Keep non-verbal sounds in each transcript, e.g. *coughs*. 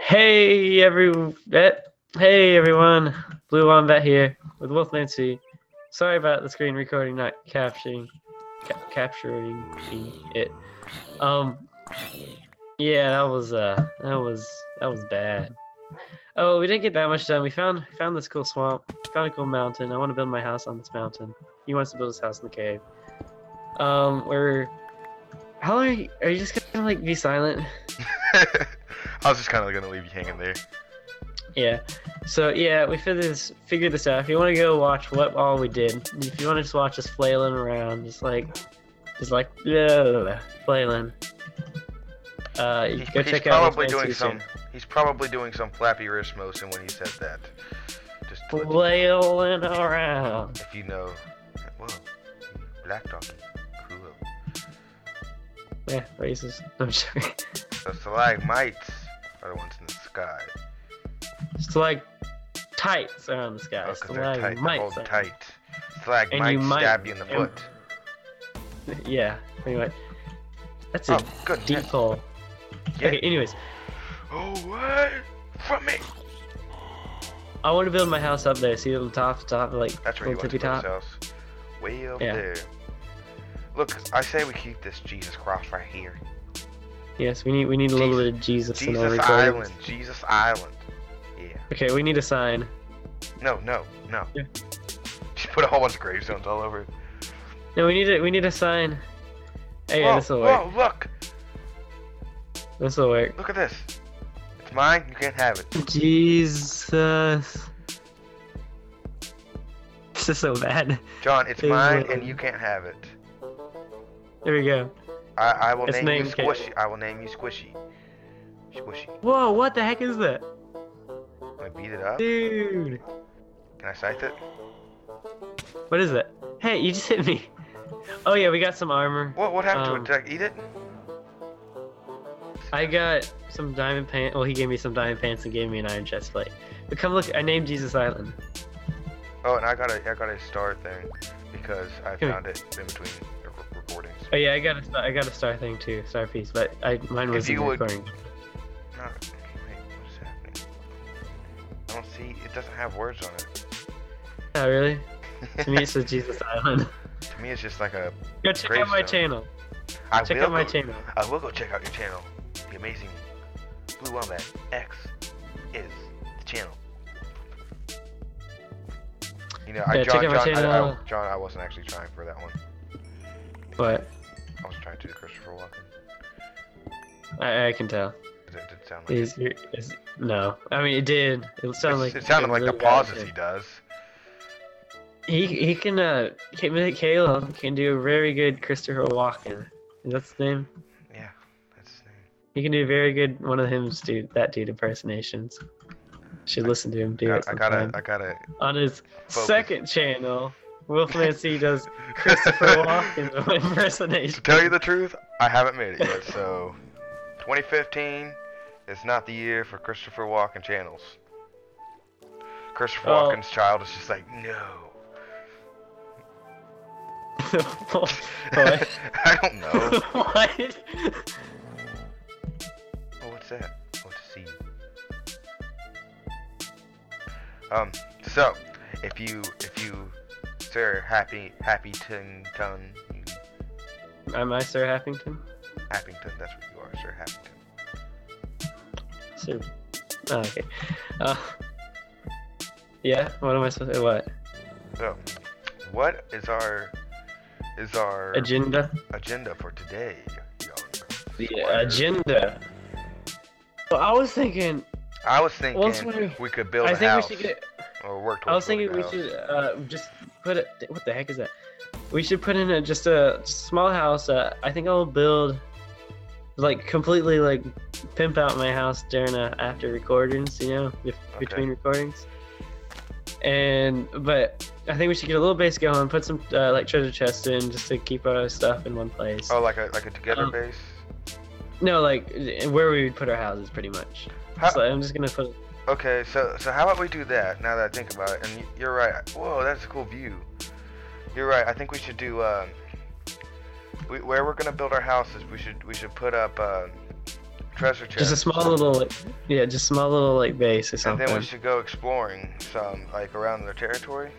Hey every hey everyone, Blue One Wombat here with Wolf C. Sorry about the screen recording not capturing ca- capturing it. Um, yeah, that was uh that was that was bad. Oh, we didn't get that much done. We found found this cool swamp, found a cool mountain. I want to build my house on this mountain. He wants to build his house in the cave. Um, we're how long are you, are you just gonna like be silent? *laughs* I was just kind of gonna leave you hanging there. Yeah. So yeah, we figured this figured this out. If you want to go watch what all we did, if you want to just watch us flailing around, just like, just like yeah, flailing. Uh, you He's, go he's check out. probably Wolfman doing some. channel. He's probably doing some flappy wrist motion when he said that. Just let you- flailing around. if you know. Whoa, black doggy, cool. Yeah, racist. *laughs* I'm sorry. The stalagmites are the ones in the sky. Like tights around the sky. Oh, they're tight. They're hold are- tight. Stalagmites might- stab you in the and- foot. *laughs* Yeah. Anyway, that's a Oh, good. deep hole. Yeah. Okay. Anyways, Oh, what? From me. I want to build my house up there. See the top, top, like That's where he little tippy top. house. Way up Yeah. there. Look, I say we keep this Jesus cross right here. Yes, we need we need a little bit of Jesus, in our Jesus recordings. Island. Jesus Island. Yeah. Okay, we need a sign. No, no, no. Yeah. Just put a whole bunch of gravestones all over it. No, we need a we need a sign. Hey, this will work. whoa, look. This will work. Look at this. It's mine. You can't have it. Jesus. This is so bad. John, it's Is mine and you can't have it. There we go. I, I will It's name you. Squishy. I will name you Squishy. Squishy. Whoa, what the heck is that? Me beat it up. Dude. Can I sight it? What is that? Hey, you just hit me. *laughs* Oh yeah, we got some armor. What what happened Um, to it? Did I eat it? I got some diamond pants. Well, he gave me some diamond pants and gave me an iron chest plate. But come look, I named Jesus Island. Oh, and I got a I got a star thing because I Come here. found it in between the re- recordings. Oh yeah, I got a star, I got a star thing too, star piece. But I mine was you the would- recording. No, wait, what's happening? I don't see. It doesn't have words on it. Oh really? To me, it's *laughs* says Jesus Island. to me, it's just like a. Go check out my Gravestone. channel. I Check will out my go, channel. I will go check out your channel. The amazing Blue Wombat X is the channel. You know, I, Yeah, John, check out my John, I, I, channel. John, I wasn't actually trying for that one. But I was trying to Christopher Walken. I, I can tell. It did it sound like Is, is no. I mean, it did. It sounded like it sounded like the really pauses he does. He he can uh Ca- Caleb can do a very good Christopher Walken. Is that his name? Yeah, that's his name. He can do very good one of him's dude that dude impersonations. Should listen to him do it I, I gotta. I gotta. On his Focus. second channel, Wolfman C does Christopher *laughs* Walken *laughs* impersonation. To tell you the truth, I haven't made it yet. So, 2015 is not the year for Christopher Walken channels. Christopher Oh. Walken's child is just like, no. what? *laughs* I don't know. what? Oh, what's that? What's a seed? Um. So, if you, if you, Sir Happy Happy Tin Ton, Am I Sir Happington? Happington, that's what you are, Sir Happington. Sir. Oh, okay. Uh, yeah. What am I supposed to? What So, what is our, is our agenda? agenda for today, young? The agenda. Well, I was thinking. I was thinking we- we could build I a think house we should get. or work I was thinking we a should uh, just put it. What the heck is that? We should put in a, just a just small house. Uh, I think I'll build, like completely like pimp out my house during uh, after recordings. You know, bef- between recordings. And but I think we should get a little base going. Put some uh, like treasure chests in just to keep our stuff in one place. Oh, like a like a together Um, base. No, like where we would put our houses, pretty much. How- So I'm just gonna put. Okay, so so how about we do that? Now that I think about it, and you're right. Whoa, that's a cool view. You're right. I think we should do. Um, we, where we're gonna build our houses, we should we should put up um, treasure chest. Just a small little, like, yeah, just a small little like base or something. and then we should go exploring some, like around their territory.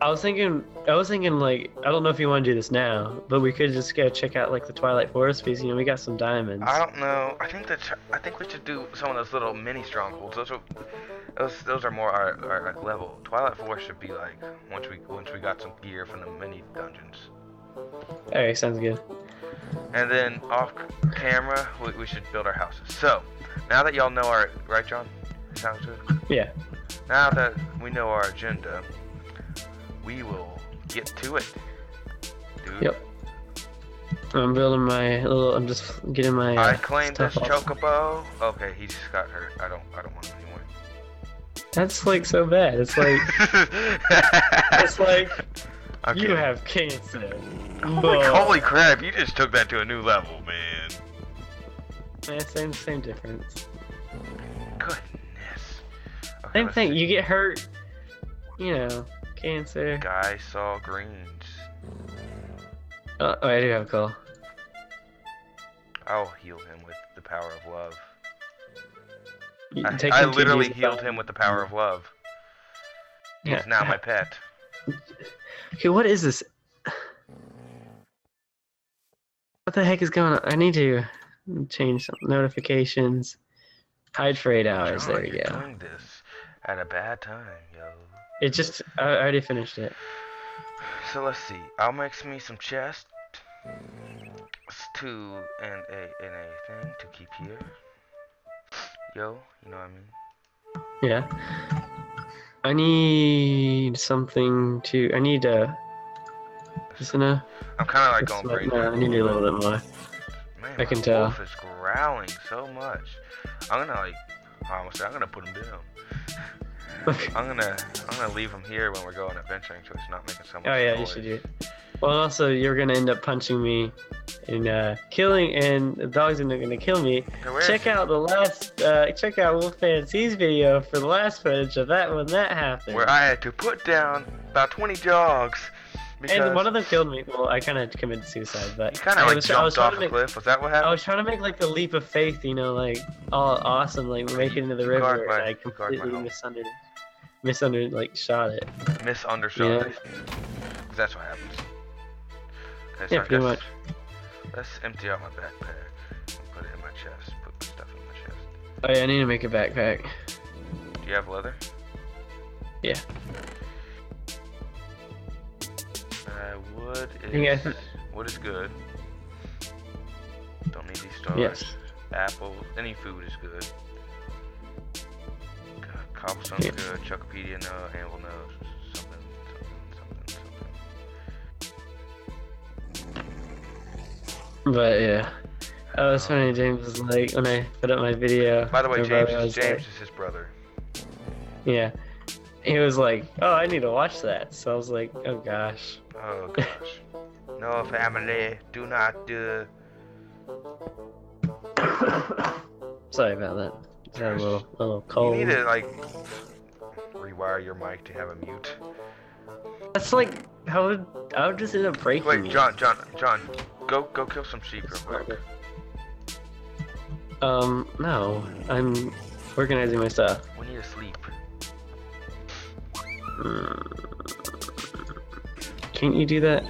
I was thinking, I was thinking like, I don't know if you want to do this now, but we could just go check out like the Twilight Forest because you know we got some diamonds. I don't know. I think that I think we should do some of those little mini strongholds. Those are those those are more our, our like, level. Twilight Forest should be like once we once we got some gear from the mini dungeons. Alright, sounds good. And then off camera, we, we should build our houses. So now that y'all know our right, John, sounds good. Yeah. Now that we know our agenda, we will get to it, dude. Yep. I'm building my little. I'm just getting my. Uh, I claimed this stuff off. chocobo. Okay, he just got hurt. I don't. I don't want him anymore. That's like so bad. It's like *laughs* it's like Okay. you have cancer. Holy, Whoa. holy crap! You just took that to a new level, man. Yeah, same same difference. Goodness. Okay, Same thing. see. You get hurt. You know, cancer. Guy saw greens. Oh, oh, I do have a call. I'll heal him with the power of love. You I, I literally healed him with the power of love. He's Yeah. now my *laughs* pet. Okay, what is this? What the heck is going on? I need to change some notifications. Hide for eight hours. John, There we you're go. doing this at a bad time, yo. It just. I already finished it. So let's see. I'll make me some chest. Two and a and a thing to keep here. Yo, you know what I mean? Yeah. I need something to. I need uh Is enough? I'm kind of like going crazy. no, I need a little bit more. Man, I can tell. Wolf is growling so much. I'm gonna like, I'm gonna put him down. *laughs* I'm gonna, I'm gonna leave him here when we're going adventuring, so it's not making so much Oh yeah, you should do. it. Well, also you're gonna end up punching me and uh, killing, and the dog's not gonna kill me. Where check out the last, uh, check out Wolfman C's video for the last footage of that when that happened. Where I had to put down about 20 dogs because and one of them killed me. Well, I kind of committed suicide, but you kind I of like was- jumped trying off to a make- cliff. Was that what I was trying to make like the leap of faith, you know, like all awesome, like make it into the guard river, my- and I you guard my completely misunderstood, misunder, like shot it. Misunderstood. Yeah. That's what happens. Okay, so Yeah, pretty guess much. Let's empty out my backpack. and Put it in my chest. Put stuff in my chest. Oh yeah, I need to make a backpack. Do you have leather? Yeah. Uh, wood is th- wood is good. Don't need these stars. Yes. Apple, any food is good. Cobblestone's Yeah. good. Chocopedia no. Anvil no. Something, something, something, something. But yeah. Oh, it's funny. James was like when I put up my video. By the way, James, is, James like- is his brother. yeah. He was like, "Oh, I need to watch that." So I was like, "Oh gosh." Oh gosh. *laughs* no family, do not do. Sorry about that. Had a little, little You cold. need to like rewire your mic to have a mute. That's like I would. I would just end up breaking. Wait, it. John, John, John, go go kill some sheep real quick. Um, no. I'm organizing my stuff. We need to sleep. Mm. Can't you do that?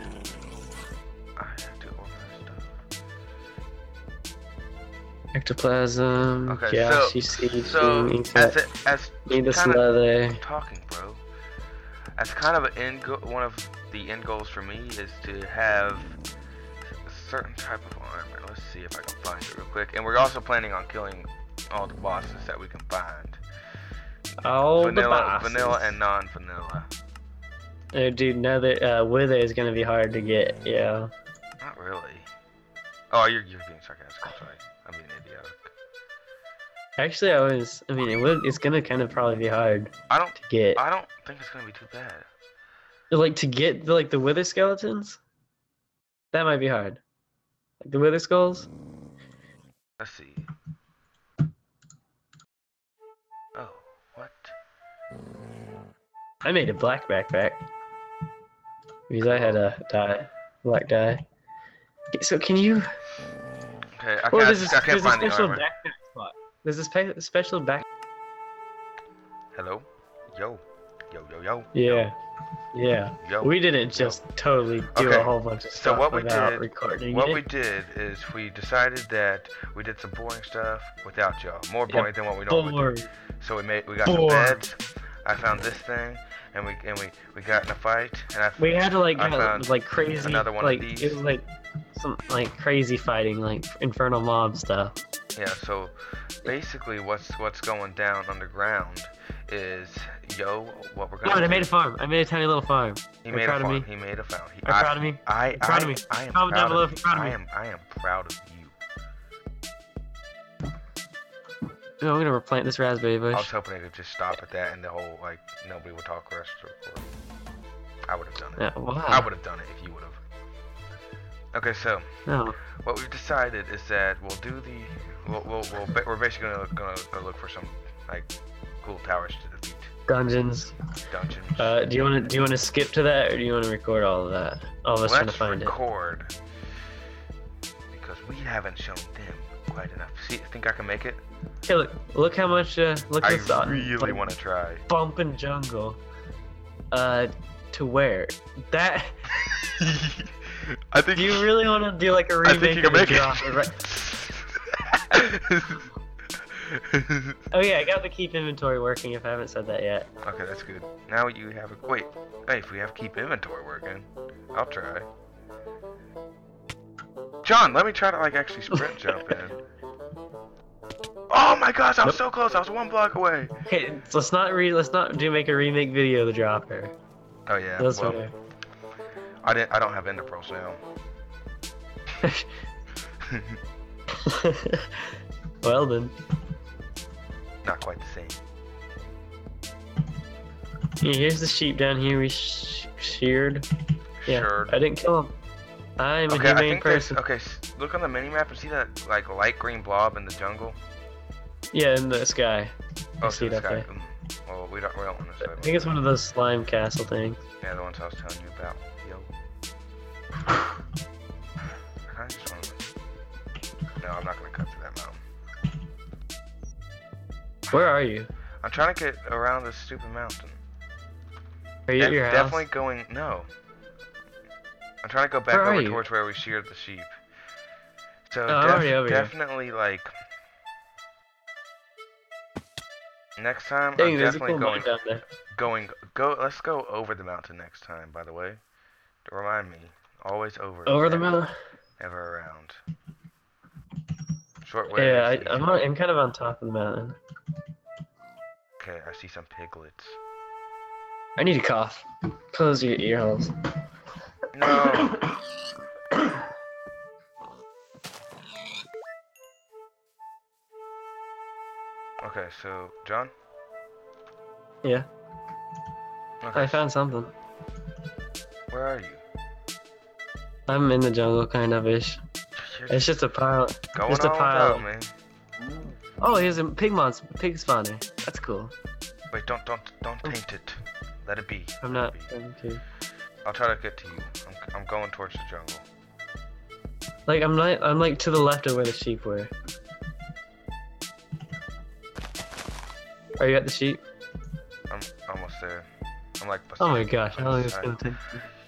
Ectoplasm. Okay, yeah, so-. So as it, as kinda- leather. talking, bro. As kind of an end go- one of the end goals for me is to have a certain type of armor. Let's see if I can find it real quick. And we're also planning on killing all the bosses that we can find. Oh, the vanilla, vanilla, and non-vanilla. Oh, dude, no, that uh, Wither is gonna be hard to get. Yeah. Not really. Oh, you're you're being sarcastic. I'm sorry. I'm being idiotic. Actually, I was. I mean, it would. It's gonna kind of probably be hard I don't. to get. I don't think it's gonna be too bad. Like to get the, like the Wither skeletons. That might be hard. Like the Wither skulls. Let's see. Oh, what? I made a black backpack because I had a dye, black dye. So can you? Okay, I can't. there's a, I can't there's a find the special armor. backpack. There's a spe- special back. Hello? Yo. Yo, yo, yo. Yeah. Yeah. Yo. We didn't just totally do Okay, a whole bunch of So stuff what we did, recording what it. we did is we decided that we did some boring stuff without y'all. More Yeah, boring than what we normally Boring. do. So we made, we got some beds. I found this thing, and we and we we got in a fight, and I We had to like I found like crazy another one of these. it was like some like crazy fighting like infernal mob stuff. Yeah, so basically what's what's going down underground is yo, what we're gonna and I made a farm. I made a tiny little farm. he Are made a farm. He made a farm. He, Are I, proud of me? I, proud I, of me? I am Comment proud down below of if you're proud of I am I am proud of you. No, I'm gonna replant this raspberry bush. I was hoping it could just stop at that and the whole like nobody would talk rest recording. I would have done it. Yeah, wow. I would have done it if you would have. Okay, so No. what we've decided is that we'll do the We'll, we'll, we'll, we're basically gonna, gonna go look for some like cool towers to defeat Dungeons. dungeons. Uh, do you want to do you want to skip to that, or do you want to record all of that? All of us trying to Let's find it. record because we haven't shown them quite enough. See, think I can make it? Hey, look! Look how much. Uh, look I what's on- really like, want to try. bumping jungle. Uh, to where? That. *laughs* I think Do you really want to do like a remake think you can of the make? It. *laughs* Oh yeah, I got the keep inventory working. If I haven't said that yet. okay, that's good. Now you have a wait. Hey, if we have keep inventory working, I'll try. John, let me try to like actually sprint jump in. Oh my gosh, I was so close. I was one block away. Okay, let's not re. Let's not do make a remake video of the dropper. Oh yeah. That's well, better. I didn't. I don't have ender pearls now. *laughs* well then, Not quite the same. yeah, here's the sheep down here we sh- sheared. Yeah. I didn't kill him. I'm a Okay, I humane think person. Okay, look on the mini map and see that like light green blob in the jungle. Yeah, in the sky. Oh, see that guy. mm, Well, we don't. We don't want to say. I think it's one of those slime castle things. Yeah, the ones I was telling you about. Yo. I just wanna- No, I'm not gonna cut through that mountain. Where are you? I'm trying to get around this stupid mountain. Are you at your house? Definitely going. No. I'm trying to go back Where over towards where we sheared the sheep. So Oh, def- definitely like. Next time, Dang, I'm definitely cool going down there. going go. Let's go over the mountain next time. By the way, to remind me, always over. Over the mountain. Never around. Short way. Yeah, I, I'm, on, I'm kind of on top of the mountain. Okay, I see some piglets. I need to cough. Close your ear holes. No. *coughs* *coughs* Okay, so John. Yeah, Okay, I found something. where are you? I'm in the jungle, kind of ish. You're It's just a pile. going just a pile. without me. Oh, here's a pig monster, pig spawner. That's cool. Wait, don't don't don't paint it. Let it be. I'm not. be. going to- I'll try to get to you. I'm, I'm going towards the jungle. Like I'm not. I'm like to the left of where the sheep were. Are you at the sheep? I'm almost there. I'm like. Oh my gosh, how long is gonna take?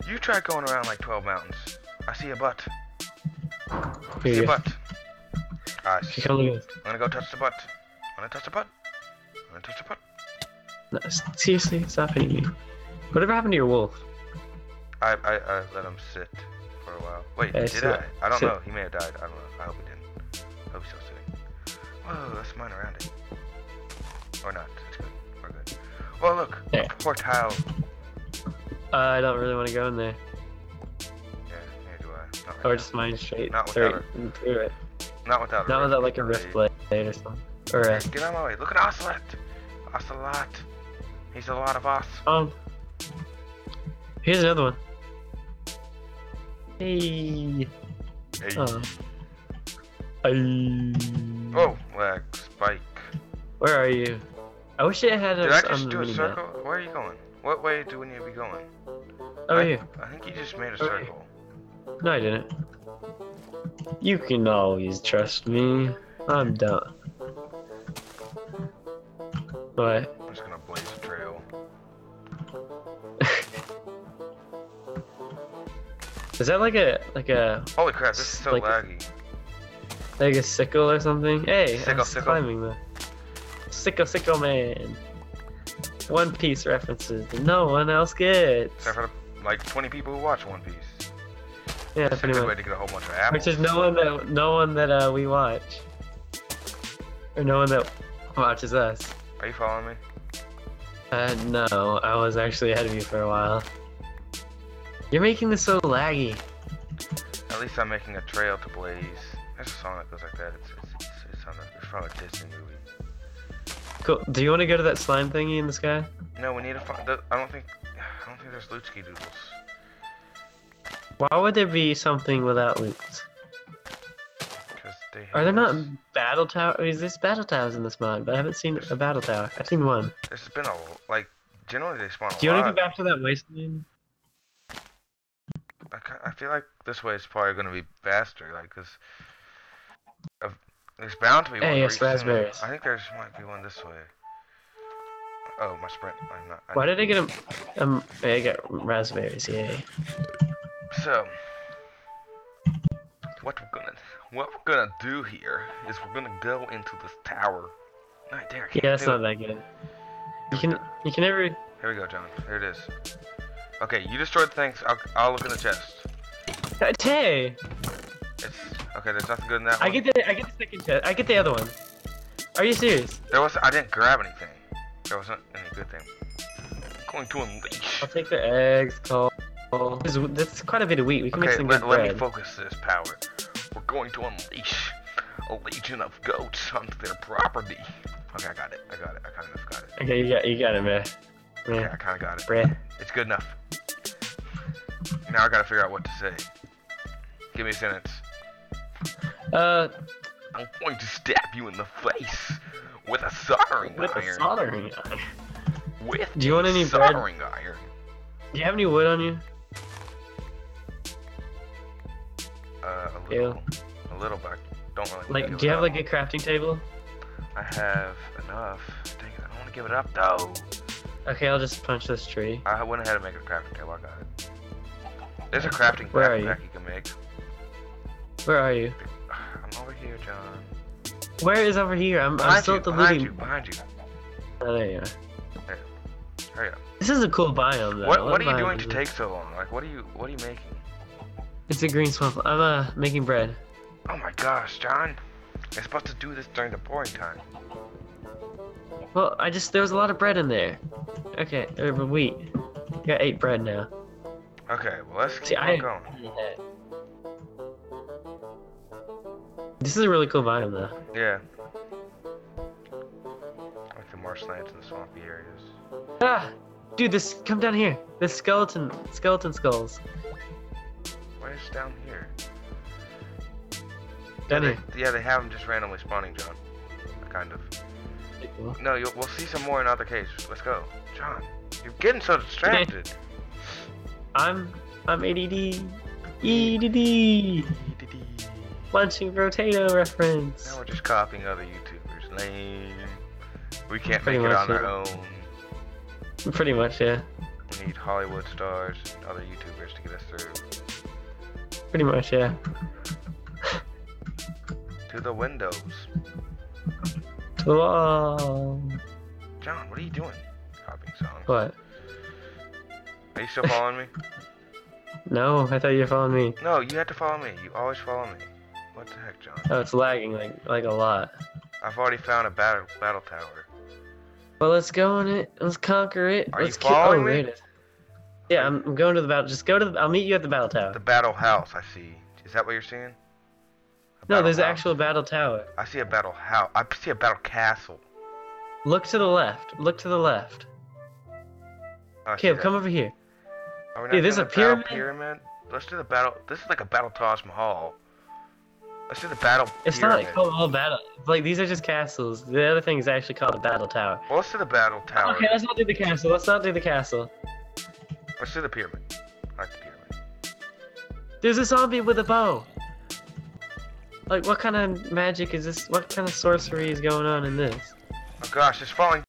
You try going around like 12 mountains. I see a butt. I see a butt. I see. come look at I'm gonna go touch the butt. I'm gonna touch the butt. I'm gonna touch the butt. No, seriously, stop hitting me. Whatever happened to your wolf? I, I, I let him sit for a while. Wait, Yeah, did sit- I? I don't sit. know. He may have died. I don't know. I hope he didn't. I hope he's still sitting. Whoa, let's mine around it. Or not. It's good. We're good. Well, look. Yeah. A portal. Uh, I don't really want to go in there. Yeah, neither do I. Not Or just mine straight Not straight without it. Not without Not without like a rift blade. blade or something. Or a Hey, get out of my way. Look at Ocelot. Ocelot. He's a lot of us. um. Here's another one. Hey. Hey. Oh. Ay. Oh, lag. Spike. Where are you? I wish it had Did I us on just the do a mini circle? Where are you going? What way do we need to be going? Oh I, yeah. I think you just made a Over here. circle. No, I didn't. You can always trust me. I'm done. What? I'm just gonna blaze a trail. *laughs* Is that like a like a Holy crap, this is so Like a- laggy. like a sickle or something? Hey, I Sickle, was sickle. climbing the sickle Sicko man. One Piece references that no one else gets. Except for like 20 people who watch One Piece. Yeah, That's a pretty good way much. to get a whole bunch of apples. Which is no one that no one that uh, we watch, or no one that watches us. Are you following me? Uh, no, I was actually ahead of you for a while. You're making this so laggy. At least I'm making a trail to blaze. There's a song that goes like that. It's, it's, it's, it's, on a, it's from a Disney movie. Cool. Do you want to go to that slime thingy in the sky? No, we need to find. I don't think. I don't think there's Lutsky Doodles. Why would there be something without they. Are there not this- battle towers? There's battle towers in this mod, but I haven't seen a battle tower. I've seen one. There's been a like. Generally they spawn Do you want to go back to that wasteland? I, I feel like this way is probably gonna be faster, like, cause of, there's bound to be one. Hey, yes, pretty soon. raspberries. I think there's might be one this way. Oh, my sprint. I'm not. I Why did I get a um? I got raspberries. Yay! So, what we're gonna what we're gonna do here is we're gonna go into this tower. Right there. Yeah, that's not it. that good. You can you can never. Here we go, John. Here it is. Okay, you destroyed things. I'll, I'll look in the chest. Uh, Tay, It's okay. There's nothing good in that I one. get the I get the second chest. I get the other one. Are you serious? There was. I didn't grab anything. There wasn't any good thing. I'm going to unleash. I'll take the eggs, coal. This is, that's quite a bit of wheat. We can make some let, good let me focus this power. We're going to unleash a legion of goats onto their property. Okay, I got it. I got it. I kind of got it. Okay, you got you got it, man. Okay, I kind of got it. bread. It's good enough. Now I gotta figure out what to say. Give me a sentence. Uh, I'm going to stab you in the face with a soldering with a soldering iron. with Do you want any bread? iron. Do you have any wood on you? Uh, a little, a little, but I don't really. Like, do you have up. like a crafting table? I have enough. Dang it, I don't want to give it up though. Okay, I'll just punch this tree. I went ahead and make a crafting table. I got it. There's a crafting Where are you? you can make. Where are you? I'm John. Where is over here? I'm, I'm still you, at the behind you, behind you. Oh, there you are. Hurry up. This is a cool biome though. What What are you doing to take so long? Like, what are you What are you making? It's a green swamp. I'm uh making bread. Oh my gosh, John. You're supposed to do this during the pouring time. Well, I just there was a lot of bread in there. Okay, but wheat. Got eight bread now. Okay, well let's See, keep I. on going. This is a really cool biome though. Yeah. Like the marshlands and the swampy areas. Ah, dude, this come down here. This skeleton, skeleton skulls. Where's down here? Down yeah, here. They, yeah, they have them just randomly spawning, John. Kind of. Cool. No, you'll, we'll see some more in other caves. Let's go, John. You're getting so distracted. *laughs* I'm I'm ADD. EDD. Munching potato reference. Now we're just copying other YouTubers. Lame. We can't Pretty make it on our own. Pretty much, yeah. We need Hollywood stars and other YouTubers to get us through. Pretty much, yeah. To the windows. To the wall. John, what are you doing? Copying songs. What? Are you still following me? *laughs* No, I thought you were following me. No, you have to follow me. You always follow me. What the heck, John? Oh, it's lagging like like a lot. I've already found a battle battle tower. Well, let's go on it. Let's conquer it. Are you let's ki- oh, following oh, me? there it is. Yeah, I'm, I'm going to the battle. Just go to the. I'll meet you at the battle tower. The battle house, I see. Is that what you're seeing? A no, there's an actual battle tower. I see a battle house. I see a battle castle. Look to the left. Look to the left. Oh, Caleb, come over here. Are we not there's a pyramid? pyramid. Let's do the battle. This is like a battle Taj Mahal. Let's do the battle It's pyramid. not called all battle. Like these are just castles. The other thing is actually called a battle tower. Well, let's do the battle tower. Okay, let's not do the castle. Let's not do the castle. Let's do the pyramid. I like the pyramid. There's a zombie with a bow. Like, what kind of magic is this? What kind of sorcery is going on in this? Oh gosh, it's falling